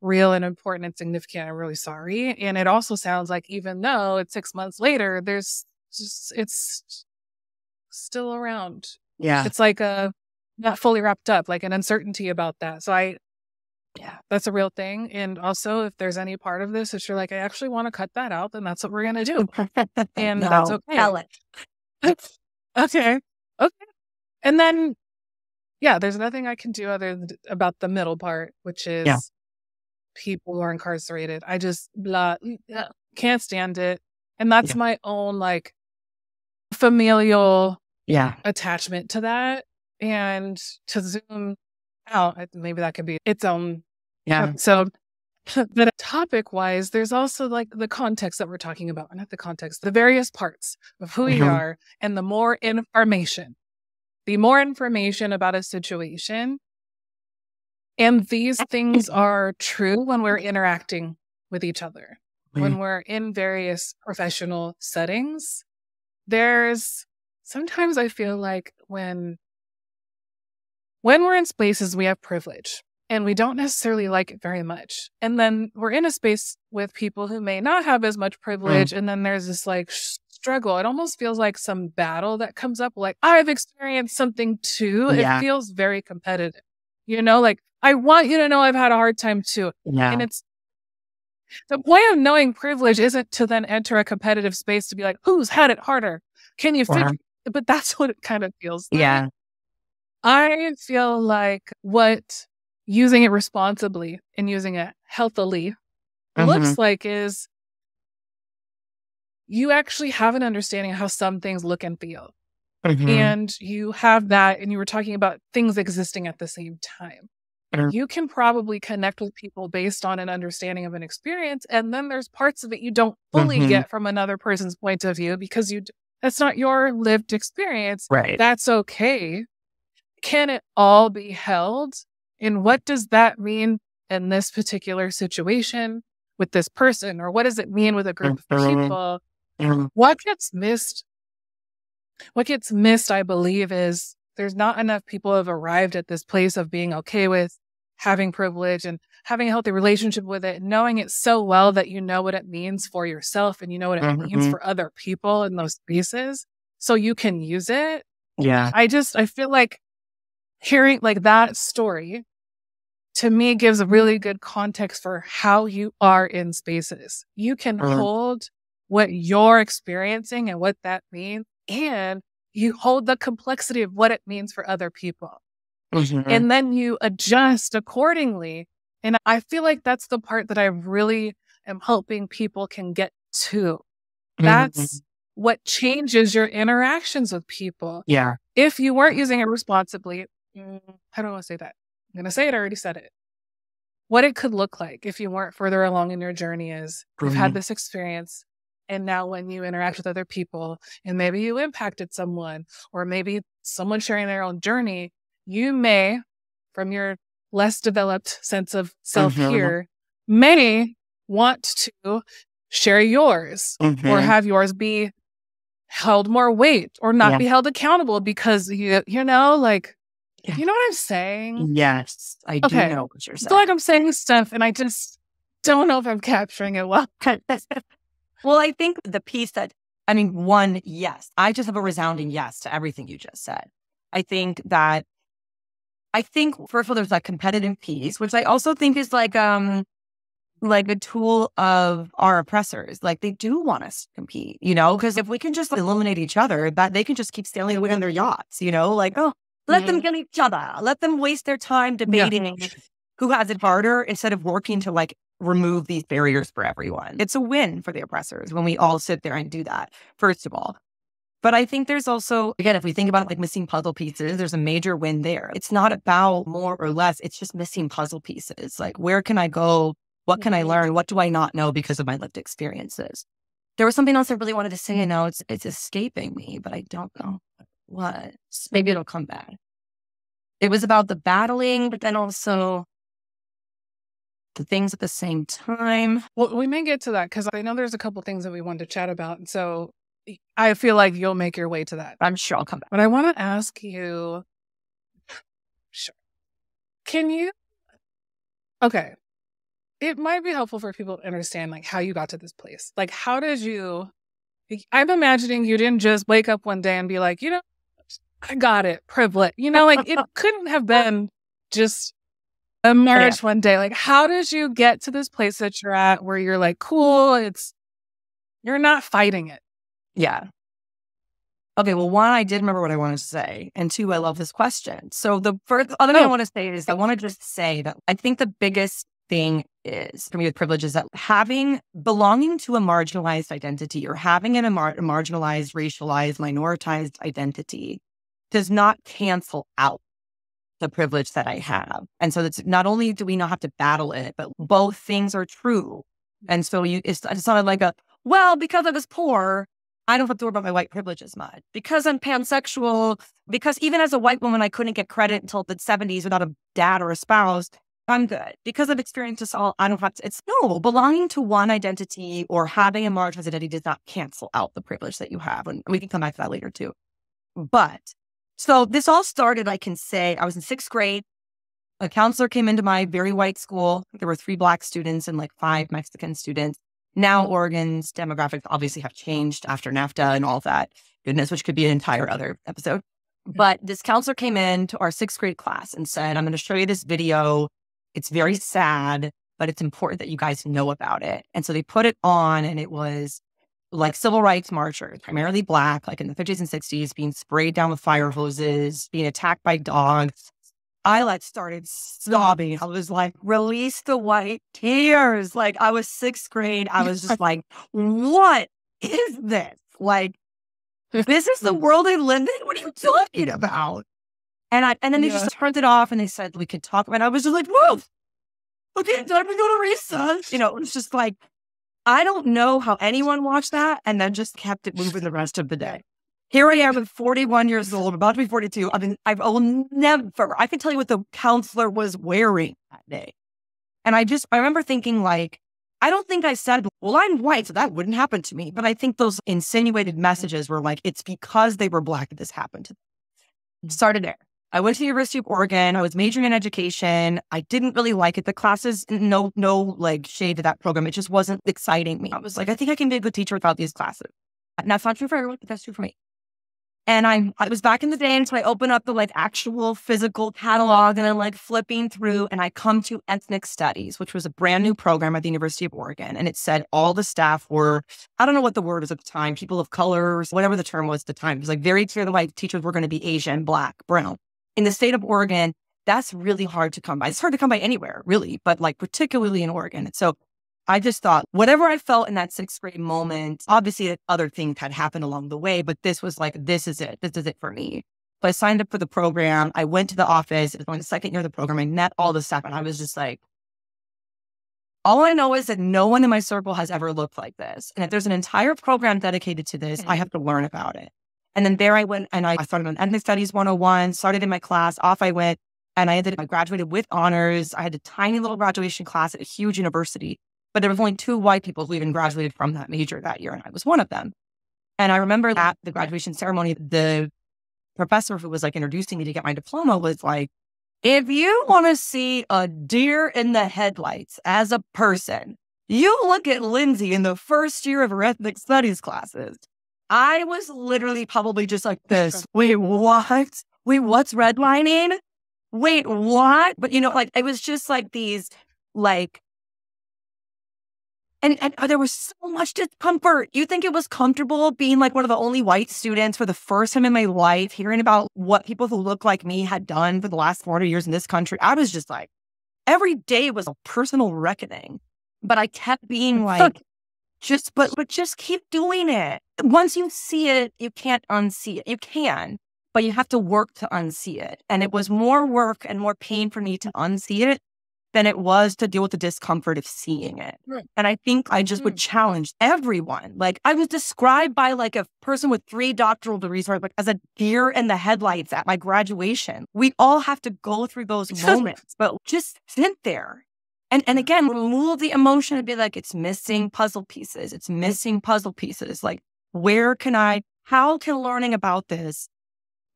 real and important and significant. I'm really sorry. And it also sounds like even though it's six months later, there's just, it's still around. Yeah. It's like a not fully wrapped up, like an uncertainty about that. So I yeah, that's a real thing. And also, if there's any part of this that you're like, I actually want to cut that out, then that's what we're gonna do, and no, that's okay. Tell it. okay, okay. And then, yeah, there's nothing I can do other th- about the middle part, which is yeah. people who are incarcerated. I just blah mm, can't stand it, and that's yeah. my own like familial yeah attachment to that, and to zoom out. Maybe that could be its own yeah. So, but topic wise, there's also like the context that we're talking about, not the context, the various parts of who mm-hmm. you are and the more information, the more information about a situation. And these things are true when we're interacting with each other, mm-hmm. when we're in various professional settings. There's sometimes I feel like when when we're in spaces we have privilege and we don't necessarily like it very much. And then we're in a space with people who may not have as much privilege mm. and then there's this like struggle. It almost feels like some battle that comes up like I've experienced something too. Yeah. It feels very competitive. You know, like I want you to know I've had a hard time too. Yeah. And it's the point of knowing privilege isn't to then enter a competitive space to be like, who's had it harder? Can you figure? But that's what it kind of feels like. Yeah. I feel like what using it responsibly and using it healthily mm-hmm. looks like is you actually have an understanding of how some things look and feel. Mm-hmm. And you have that, and you were talking about things existing at the same time. Mm-hmm. You can probably connect with people based on an understanding of an experience. And then there's parts of it you don't fully mm-hmm. get from another person's point of view because you that's not your lived experience. Right. That's okay can it all be held? And what does that mean in this particular situation with this person? Or what does it mean with a group of mm-hmm. people? Mm-hmm. What gets missed? What gets missed, I believe, is there's not enough people who have arrived at this place of being okay with having privilege and having a healthy relationship with it, knowing it so well that you know what it means for yourself and you know what it mm-hmm. means for other people in those spaces so you can use it. Yeah. I just, I feel like hearing like that story to me gives a really good context for how you are in spaces. You can mm-hmm. hold what you're experiencing and what that means, and you hold the complexity of what it means for other people. Mm-hmm. And then you adjust accordingly. And I feel like that's the part that I really am hoping people can get to. That's mm-hmm. what changes your interactions with people. Yeah. If you weren't using it responsibly, Mm, how do I want to say that? I'm going to say it. I already said it. What it could look like if you weren't further along in your journey is you've had mm-hmm. this experience. And now when you interact with other people and maybe you impacted someone or maybe someone sharing their own journey, you may, from your less developed sense of self mm-hmm. here, may want to share yours mm-hmm. or have yours be held more weight or not yeah. be held accountable because you you know like you know what I'm saying? Yes, I do know what you're saying. I feel like I'm saying stuff and I just don't know if I'm capturing it well. well, I think the piece that, I mean, one, yes, I just have a resounding yes to everything you just said. I think that, I think, first of all, there's that competitive piece, which I also think is like, um, like a tool of our oppressors. Like they do want us to compete, you know, because if we can just eliminate each other, that they can just keep sailing away on their yachts, you know, like, oh, let mm-hmm. them kill each other. Let them waste their time debating yeah. who has it harder instead of working to like remove these barriers for everyone. It's a win for the oppressors when we all sit there and do that, first of all. But I think there's also, again, if we think about like missing puzzle pieces, there's a major win there. It's not about more or less, it's just missing puzzle pieces. Like, where can I go? What can I mm-hmm. learn? What do I not know because of my lived experiences? There was something else I really wanted to say, and now it's it's escaping me, but I don't know what. Maybe it'll come back. It was about the battling, but then also the things at the same time. Well, we may get to that because I know there's a couple things that we wanted to chat about. So I feel like you'll make your way to that. I'm sure I'll come back. But I want to ask you sure. Can you? Okay. It might be helpful for people to understand like how you got to this place. Like, how did you? I'm imagining you didn't just wake up one day and be like, you know, I got it, privilege. You know, like it couldn't have been just emerged yeah. one day. Like, how did you get to this place that you're at where you're like, cool, it's, you're not fighting it? Yeah. Okay, well, one, I did remember what I wanted to say. And two, I love this question. So the first other thing oh. I want to say is I want to just say that I think the biggest thing is for me with privilege is that having belonging to a marginalized identity or having an, a, mar- marginalized, racialized, minoritized identity does not cancel out the privilege that I have. And so it's not only do we not have to battle it, but both things are true. And so you, it's, it's not like a, well, because I was poor, I don't have to worry about my white privilege as much. Because I'm pansexual, because even as a white woman, I couldn't get credit until the 70s without a dad or a spouse. I'm good. Because I've experienced this all, I don't have to. It's no, belonging to one identity or having a marginalized identity does not cancel out the privilege that you have. And we can come back to that later too. But so this all started, I can say, I was in sixth grade. A counselor came into my very white school. There were three black students and like five Mexican students. Now mm. Oregon's demographics obviously have changed after NAFTA and all that goodness, which could be an entire other episode. Mm. But this counselor came in to our sixth grade class and said, I'm going to show you this video. It's very sad, but it's important that you guys know about it. And so they put it on, and it was like civil rights marchers, primarily black, like in the 50s and 60s, being sprayed down with fire hoses, being attacked by dogs. I like started sobbing. I was like, release the white tears. Like I was sixth grade. I was just like, what is this? Like, this is the world I live in. What are you talking about? And I and then they yeah. just turned it off and they said we could talk about it. I was just like, whoa. Okay, time to go to recess. You know, it's just like I don't know how anyone watched that and then just kept it moving the rest of the day. Here I am at 41 years old, about to be 42. I mean, I've never, I can tell you what the counselor was wearing that day. And I just, I remember thinking, like, I don't think I said, well, I'm white, so that wouldn't happen to me. But I think those insinuated messages were like, it's because they were black that this happened to them. Mm. Started there. I went to the University of Oregon. I was majoring in education. I didn't really like it. The classes, no, no like shade to that program. It just wasn't exciting me. I was like, I think I can be a good teacher without these classes. And that's not true for everyone, but that's true for me. And I, I was back in the day, and so I open up the like actual physical catalog and I'm like flipping through, and I come to ethnic studies, which was a brand new program at the University of Oregon. And it said all the staff were, I don't know what the word is at the time, people of colors, whatever the term was at the time. It was like very clear the white teachers were going to be Asian, black, brown. In the state of Oregon, that's really hard to come by. It's hard to come by anywhere, really, but like particularly in Oregon. So I just thought whatever I felt in that sixth grade moment, obviously other things had happened along the way, but this was like, this is it. This is it for me. So I signed up for the program. I went to the office. It was the second year of the program. I met all the staff and I was just like, all I know is that no one in my circle has ever looked like this. And if there's an entire program dedicated to this, I mm. have to learn about it. And then there I went and I started on ethnic studies 101, started in my class, off I went. And I ended I graduated with honors. I had a tiny little graduation class at a huge university but there was only two white people who even graduated from that major that year, and I was one of them. And I remember at the graduation ceremony, the professor who was like introducing me to get my diploma was like, if you want to see a deer in the headlights as a person, you look at Lindsay in the first year of her ethnic studies classes. I was literally probably just like this. Wait, what? Wait, what's redlining? Wait, what? But you know, like it was just like these like and, and uh, there was so much discomfort. You think it was comfortable being like one of the only white students for the first time in my life, hearing about what people who look like me had done for the last 40 years in this country? I was just like, every day was a personal reckoning. But I kept being like, just, but, but just keep doing it. Once you see it, you can't unsee it. You can, but you have to work to unsee it. And it was more work and more pain for me to unsee it than it was to deal with the discomfort of seeing it. Right. And I think I just mm. would challenge everyone. Like I was described by like a person with three doctoral degrees, like as a deer in the headlights at my graduation. We all have to go through those moments, but just sit there. And and again, remove the emotion and be like, it's missing puzzle pieces. It's missing puzzle pieces. Like, where can I, how can learning about this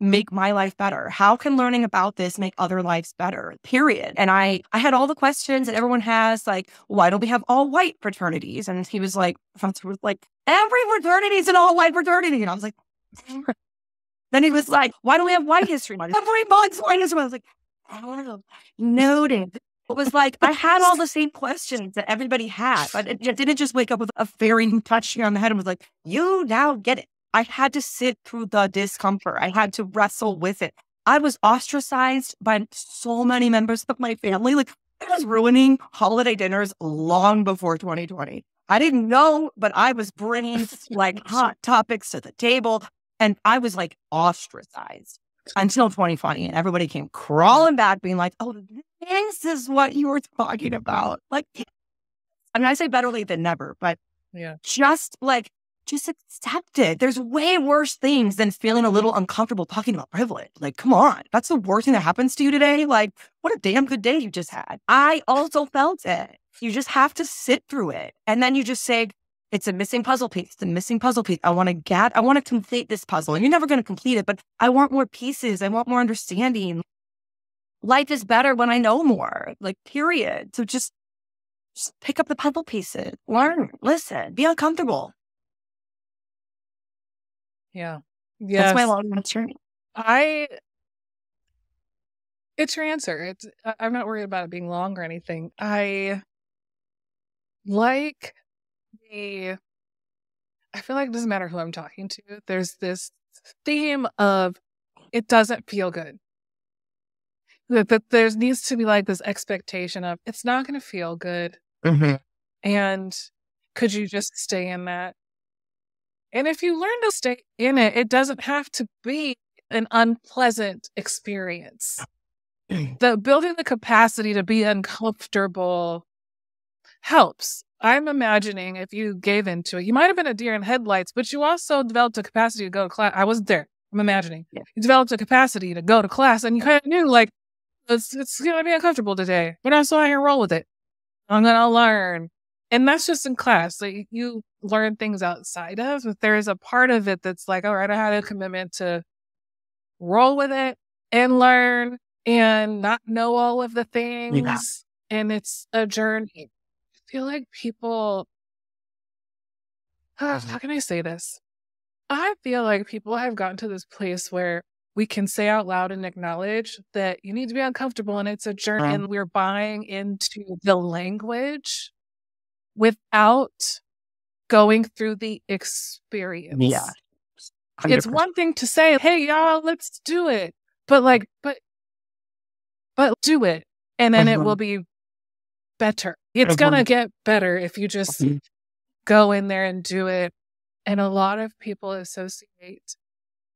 make my life better? How can learning about this make other lives better? Period. And I I had all the questions that everyone has, like, why don't we have all white fraternities? And he was like, was like, every fraternity is an all white fraternity. And I was like, hmm. then he was like, why don't we have white history month? Every month's white history. I was like, oh, noted. It was like I had all the same questions that everybody had, but it didn't just wake up with a fairy you on the head and was like, "You now get it." I had to sit through the discomfort. I had to wrestle with it. I was ostracized by so many members of my family. Like I was ruining holiday dinners long before 2020. I didn't know, but I was bringing like hot topics to the table and I was like ostracized until 2020. And everybody came mm. crawling back being like, oh, this is what you were talking about. Like, I mean, I say better late than never, but yeah, just like just accept it. There's way worse things than feeling a little uncomfortable talking about privilege. Like, come on, that's the worst thing that happens to you today. Like, what a damn good day you just had. I also felt it. You just have to sit through it. And then you just say, It's a missing puzzle piece. A missing puzzle piece. I want to get, I want to complete this puzzle. And you're never going to complete it, but I want more pieces. I want more understanding. Life is better when I know more, like, period. So just, just pick up the puzzle pieces, learn, listen, be uncomfortable. Yeah. Yeah. That's my long answer. I, it's your answer. It's, I'm not worried about it being long or anything. I like the, I feel like it doesn't matter who I'm talking to. There's this theme of it doesn't feel good. That, that there needs to be like this expectation of it's not going to feel good. Mm-hmm. And could you just stay in that? And if you learn to stay in it, it doesn't have to be an unpleasant experience. the building the capacity to be uncomfortable helps. I'm imagining if you gave into it, you might have been a deer in headlights, but you also developed a capacity to go to class. I wasn't there. I'm imagining. Yeah. You developed a capacity to go to class and you kind of knew like, it's, it's going to be uncomfortable today, but I'm still going to roll with it. I'm going to learn. And that's just in class. Like you learn things outside of, but there's a part of it that's like, all right, I had a commitment to roll with it and learn and not know all of the things. Yeah. And it's a journey I feel like people, uh, how can I say this? I feel like people have gotten to this place where we can say out loud and acknowledge that you need to be uncomfortable and it's a journey uh-huh. and we're buying into the language without going through the experience. Yeah. 100%. It's one thing to say, hey, y'all, let's do it. But like, but, but do it. And then uh-huh. it will be better. It's going to get better if you just mm-hmm. go in there and do it. And a lot of people associate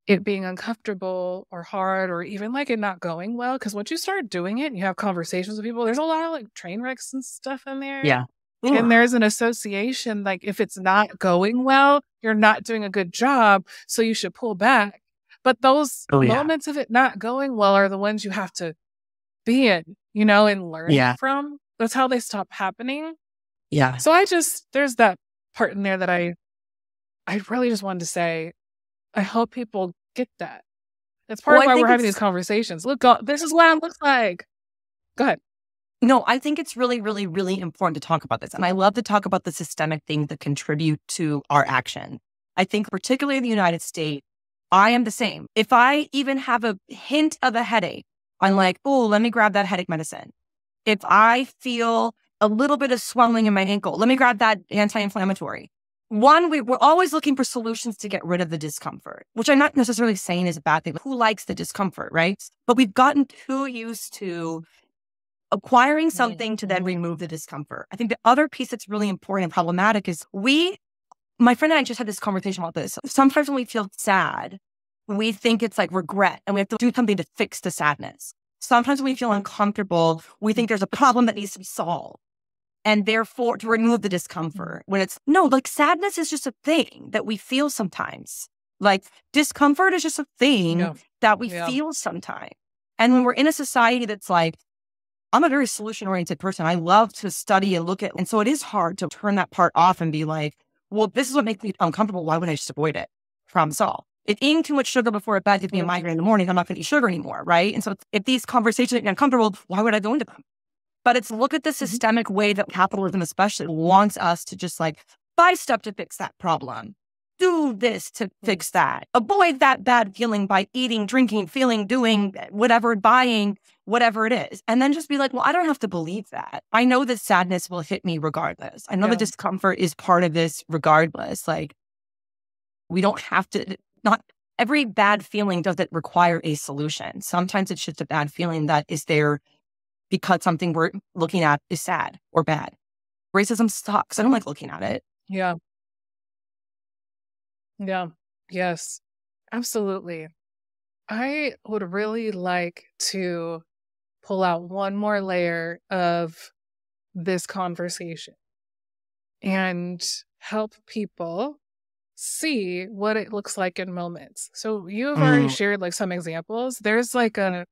it being uncomfortable or hard or even like it not going well. Cause once you start doing it and you have conversations with people, there's a lot of like train wrecks and stuff in there. Yeah. Ooh. And there's an association like if it's not going well, you're not doing a good job. So you should pull back. But those oh, yeah. moments of it not going well are the ones you have to be in, you know, and learn yeah. from. That's how they stop happening. Yeah. So I just there's that part in there that I I really just wanted to say I hope people get that. That's part well, of why we're having these conversations. Look, this is what it looks like. Go ahead. No, I think it's really, really, really important to talk about this. And I love to talk about the systemic things that contribute to our action. I think, particularly in the United States, I am the same. If I even have a hint of a headache, I'm like, oh, let me grab that headache medicine if I feel a little bit of swelling in my ankle, let me grab that anti inflammatory. One, we, are always looking for solutions to get rid of the discomfort, which I'm not necessarily saying is a bad thing. Who likes the discomfort, right? But we've gotten too used to acquiring something to then remove the discomfort. I think the other piece that's really important and problematic is we, my friend and I just had this conversation about this. Sometimes when we feel sad, we think it's like regret and we have to do something to fix the sadness. Sometimes when we feel uncomfortable, we think there's a problem that needs to be solved. And therefore, to remove the discomfort, when it's no, like sadness is just a thing that we feel sometimes. Like discomfort is just a thing yeah. that we yeah. feel sometimes. And when we're in a society that's like, I'm a very solution oriented person. I love to study and look at, and so it is hard to turn that part off and be like, well, this is what makes me uncomfortable. Why would I just avoid it? Problem solved. If eating too much sugar before bed gives me a migraine in the morning, I'm not going to eat sugar anymore, right? And so if these conversations me uncomfortable, why would I go into them? But it's look at the mm-hmm. systemic way that capitalism especially wants us to just like buy stuff to fix that problem. Do this to mm. fix that. Avoid that bad feeling by eating, drinking, feeling, doing mm. whatever, buying whatever it is. And then just be like, well, I don't have to believe that. I know that sadness will hit me regardless. I know yeah. the discomfort is part of this regardless. Like, we don't have to not every bad feeling doesn't require a solution. Sometimes it's just a bad feeling that is there because something we're looking at is sad or bad. Racism sucks. I don't like looking at it. Yeah. Yeah. Yes. Absolutely. I would really like to pull out one more layer of this conversation and help people see what it looks like in moments. So you've already mm. shared like some examples. There's like a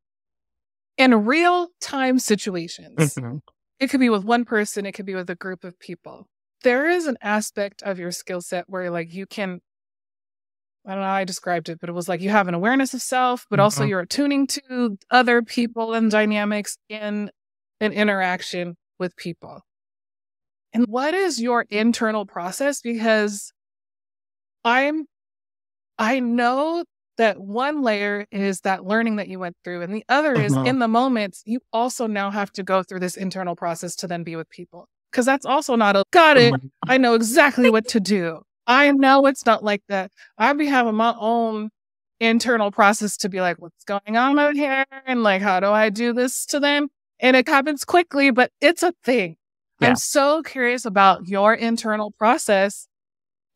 in real time situations. Mm-hmm. It could be with one person, it could be with a group of people. there is an aspect of your skill set where like you can I don't know how I described it, but it was like you have an awareness of self, but mm-hmm. also you're attuning to other people and dynamics in an interaction with people. And what is your internal process? Because I'm, I know that one layer is that learning that you went through, and the other is uh-huh. in the moments, you also now have to go through this internal process to then be with people. Because that's also not a got it. I know exactly what to do. I know it's not like that. I be having my own internal process to be like, what's going on out here? And like, how do I do this to them? And it happens quickly, but it's a thing. Yeah. I'm so curious about your internal process.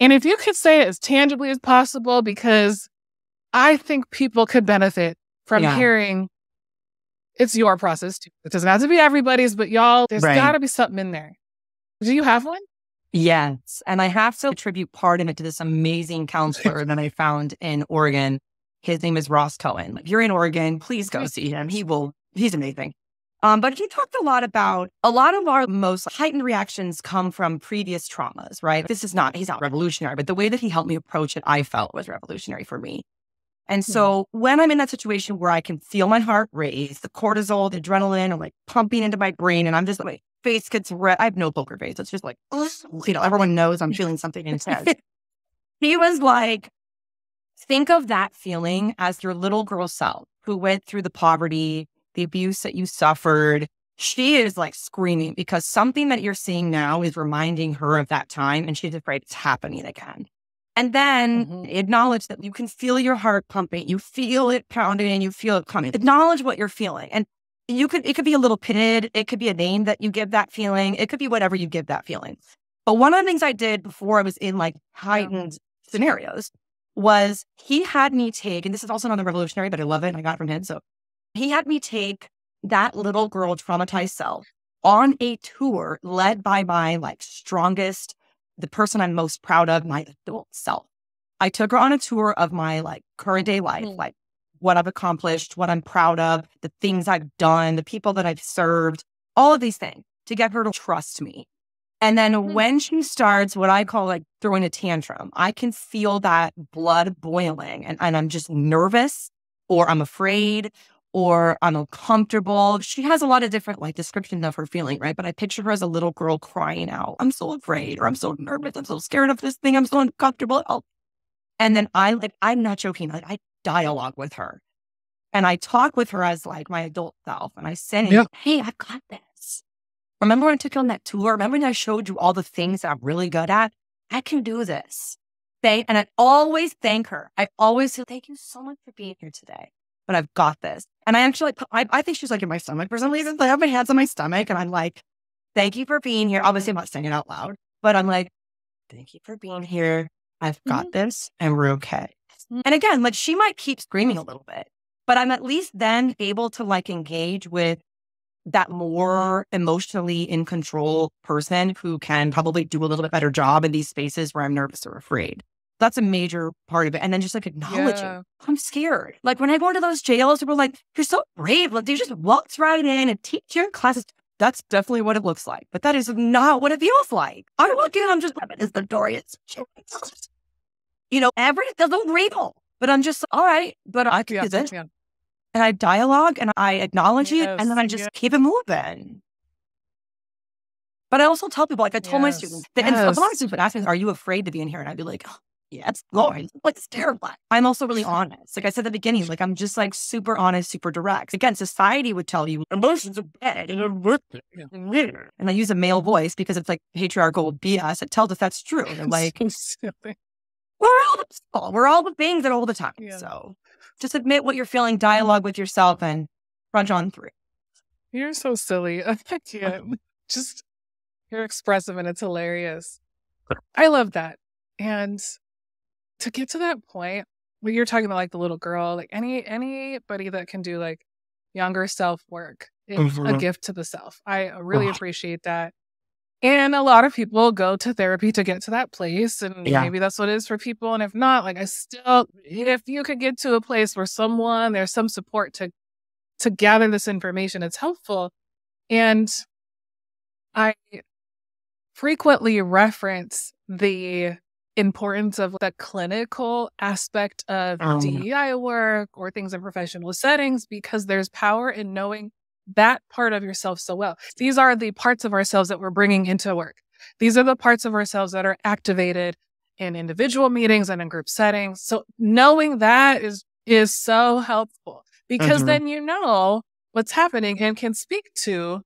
And if you could say it as tangibly as possible, because I think people could benefit from yeah. hearing it's your process too. It doesn't have to be everybody's, but y'all, there's right. got to be something in there. Do you have one? Yes. And I have to attribute part of it to this amazing counselor that I found in Oregon. His name is Ross Cohen. If you're in Oregon, please go see him. He will, he's amazing. Um, but he talked a lot about a lot of our most heightened reactions come from previous traumas, right? This is not, he's not revolutionary, but the way that he helped me approach it, I felt was revolutionary for me. And hmm. so when I'm in that situation where I can feel my heart raise, the cortisol, the adrenaline are like pumping into my brain, and I'm just like, face gets red. I have no poker face. It's just like, you know, everyone knows I'm feeling something intense. he was like, think of that feeling as your little girl self who went through the poverty, the abuse that you suffered. She is like screaming because something that you're seeing now is reminding her of that time and she's afraid it's happening again. And then mm-hmm. acknowledge that you can feel your heart pumping, you feel it pounding, and you feel it coming. Acknowledge what you're feeling. And you could, it could be a little pitted. It could be a name that you give that feeling. It could be whatever you give that feeling. But one of the things I did before I was in like heightened scenarios was he had me take, and this is also another revolutionary, but I love it. and I got it from him. So he had me take that little girl traumatized self on a tour led by my like strongest, the person I'm most proud of, my adult self. I took her on a tour of my like current day life, mm. like what I've accomplished, what I'm proud of, the things I've done, the people that I've served, all of these things to get her to trust me. And then mm-hmm. when she starts what I call like throwing a tantrum, I can feel that blood boiling and, and I'm just nervous or I'm afraid or I'm uncomfortable. She has a lot of different like descriptions of her feeling, right? But I picture her as a little girl crying out, I'm so afraid or I'm so nervous. I'm so scared of this thing. I'm so uncomfortable. Oh. And then I like, I'm not joking. Like I dialogue with her. And I talk with her as like my adult self. And I say, yeah. Hey, I've got this. Remember when I took you on that tour? Remember when I showed you all the things that I'm really good at? I can do this. Thank, and I always thank her. I always say, thank you so much for being here today. But I've got this. And I actually, I, I think she's like in my stomach for some reason. I have my hands on my stomach and I'm like, thank you for being here. Obviously, I'm not saying it out loud, but I'm like, thank you for being here. I've got mm-hmm. this and we're okay. Mm. And again, like she might keep screaming a little bit, but I'm at least then able to like engage with that more emotionally in control person who can probably do a little bit better job in these spaces where I'm nervous or afraid. That's a major part of it. And then just like acknowledging, yeah. I'm scared. Like when I go into those jails, people are like, you're so brave. Like you just walked right in and teach your classes. That's definitely what it looks like. But that is not what it feels like. I walk in, I'm just, it's the door. It's you know, everything doesn't real. But I'm just, all right, but I can yeah, it. Yeah. And I dialogue and I acknowledge yes, it and then I just yes. keep it moving. But I also tell people, like I told yes, my students, that, and a lot of students would ask me, are you afraid to be in here? And I'd be like, oh, yeah, it's going. Like it's terrifying. I'm also really honest. Like I said at the beginning, like I'm just like super honest, super direct. Again, society would tell you emotions are bad and are it. And I use a male voice because it's like patriarchal BS. It tells us that's true. And like we're all the We're all the things at all the time. Yeah. So just admit what you're feeling, dialogue with yourself, and crunch on through. You're so silly. I can't. Just you're expressive and it's hilarious. I love that. And to get to that point where you're talking about like the little girl, like any anybody that can do like younger self work, it's mm-hmm. a gift to the self. I really appreciate that. And a lot of people go to therapy to get to that place. And yeah. maybe that's what it is for people. And if not, like I still, if you could get to a place where someone, there's some support to, to gather this information, it's helpful. And I, frequently reference the importance of the clinical aspect of Um, DEI work or things in professional settings because there's power in knowing that part of yourself so well. These are the parts of ourselves that we're bringing into work. These are the parts of ourselves that are activated in individual meetings and in group settings. So knowing that is is so helpful because Mhm. then you know what's happening and can speak to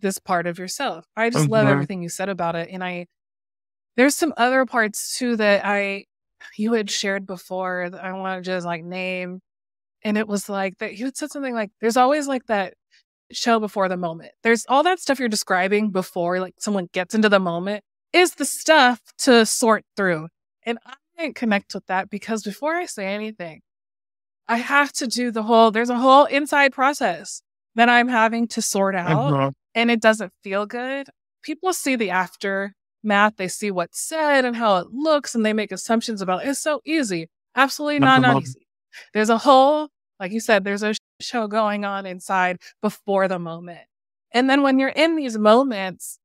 this part of yourself. I just love Mhm. everything you said about it and I there's some other parts too that I you had shared before that I want to just like name and it was like that you had said something like there's always like that show before the moment. There's all that stuff you're describing before like someone gets into the moment is the stuff to sort through. And I didn't connect with that because before I say anything, I have to do the whole there's a whole inside process that I'm having to sort out Mhm. and it doesn't feel good. People see the aftermath, they see what's said and how it looks, and they make assumptions about it. It's so easy. Absolutely not, not Mhm. easy. There's a whole, like you said, there's a show going on inside before the moment. And then when you're in these moments,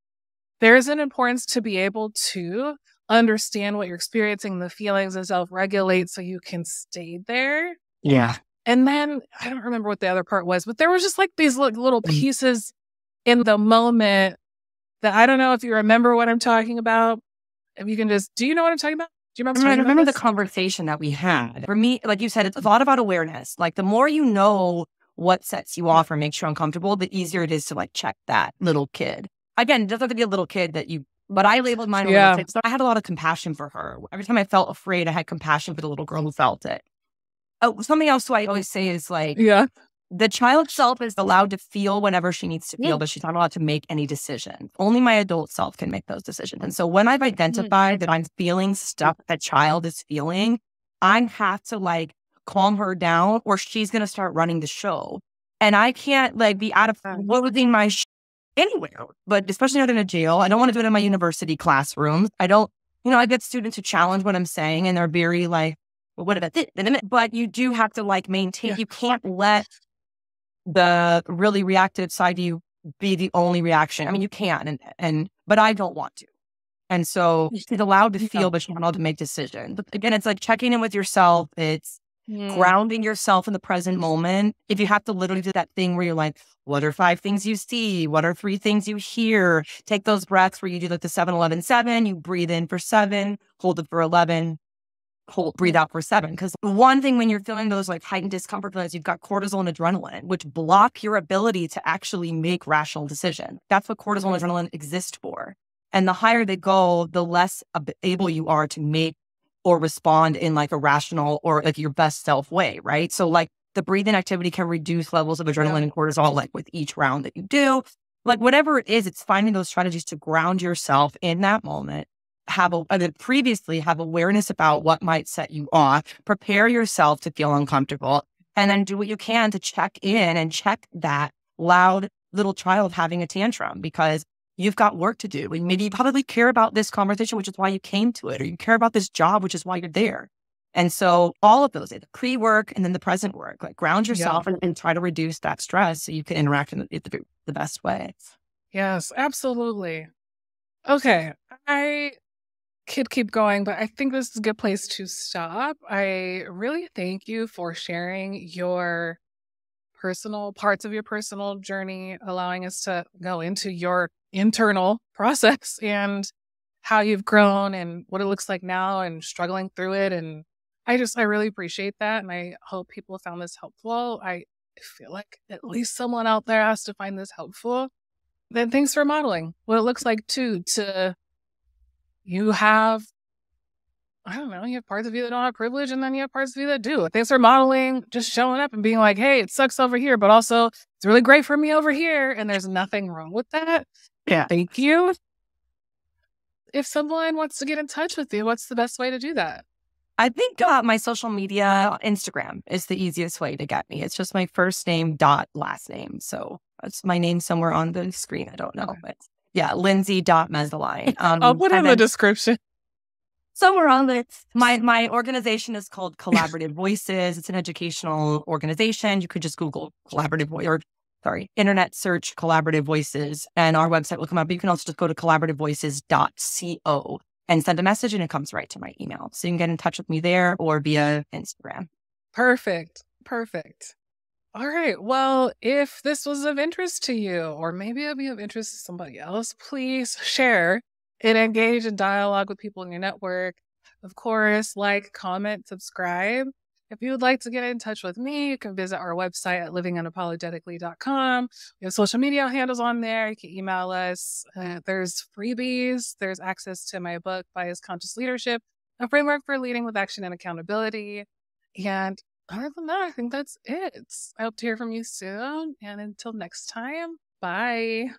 there's an importance to be able to understand what you're experiencing, the feelings, and self regulate so you can stay there. Yeah. And then I don't remember what the other part was, but there was just like these little Mm. pieces in the moment that I don't know if you remember what I'm talking about. If you can just, do you know what I'm talking about? Do you remember? I remember the conversation that we had. For me, like you said, it's a lot about awareness. Like the more you know what sets you off or makes you uncomfortable, the easier it is to like check that little kid. Again, it doesn't have to be a little kid that you, but I labeled mine Yeah. little. So I had a lot of compassion for her. Every time I felt afraid, I had compassion for the little girl who felt it. Oh, something else I always say is like, Yeah. The child self is allowed to feel whenever she needs to feel, Yeah. but she's not allowed to make any decision. Only my adult self can make those decisions. And so when I've mm-hmm. identified that I'm feeling stuff that child is feeling, I have to like calm her down or she's going to start running the show. And I can't like be out of uh. Right. losing my sh- anywhere, but especially not in a jail. I don't want to do it in my university classrooms. I don't, you know, I get students who challenge what I'm saying and they're very like, well, what about this? But you do have to like maintain, Yeah. you can't let the really reactive side of you be the only reaction. I mean, you can, and, and but I don't want to. And so she's allowed to feel, but she's not allowed to make decisions. But again, it's like checking in with yourself. It's Mm. grounding yourself in the present moment. If you have to literally do that thing where you're like, what are five things you see? What are three things you hear? Take those breaths where you do like the 7 11 7. You breathe in for seven, hold it for 11, hold, breathe out for seven. Because one thing when you're feeling those like heightened discomfort feelings, you've got cortisol and adrenaline, which block your ability to actually make rational decisions. That's what cortisol and mm-hmm. adrenaline exist for. And the higher they go, the less ab- able you are to make or respond in like a rational or like your best self way, right? So like the breathing activity can reduce levels of adrenaline and cortisol like with each round that you do. Like whatever it is, it's finding those strategies to ground yourself in that moment. Have a, uh, and previously have awareness about what might set you off, prepare yourself to feel uncomfortable, and then do what you can to check in and check that loud little child having a tantrum because you've got work to do. And maybe you probably care about this conversation, which is why you came to it, or you care about this job, which is why you're there. And so all of those, the pre work and then the present work, like ground yourself and, and try to reduce that stress so you can interact in the, the, the best way. Yes, absolutely. Okay. I could keep going, but I think this is a good place to stop. I really thank you for sharing your personal parts of your personal journey, allowing us to go into your internal process and how you've grown and what it looks like now and struggling through it. And I just, I really appreciate that. And I hope people found this helpful. I feel like at least someone out there has to find this helpful. Then thanks for modeling what it looks like too to you have I don't know, you have parts of you that don't have privilege and then you have parts of you that do. Thanks for modeling, just showing up and being like, hey, it sucks over here, but also it's really great for me over here. And there's nothing wrong with that. Yeah. Thank you. If someone wants to get in touch with you, what's the best way to do that? I think uh, my social media, Instagram is the easiest way to get me. It's just my first name dot last name. So it's my name somewhere on the screen. I don't know, Okay. but yeah, Lindsay dot Um, I'll put in the description. somewhere on the my my organization is called Collaborative Voices. It's an educational organization. You could just Google collaborative voice or sorry, internet search collaborative voices and our website will come up. But you can also just go to collaborativevoices.co and send a message and it comes right to my email. So you can get in touch with me there or via Instagram. Perfect. Perfect. All right. Well, if this was of interest to you, or maybe it'll be of interest to somebody else, please share and engage in dialogue with people in your network. Of course, like, comment, subscribe. If you would like to get in touch with me, you can visit our website at livingunapologetically.com. We have social media handles on there. You can email us. Uh, there's freebies. There's access to my book, Bias Conscious Leadership, a framework for leading with action and accountability. And other than that, I think that's it. I hope to hear from you soon. And until next time, bye.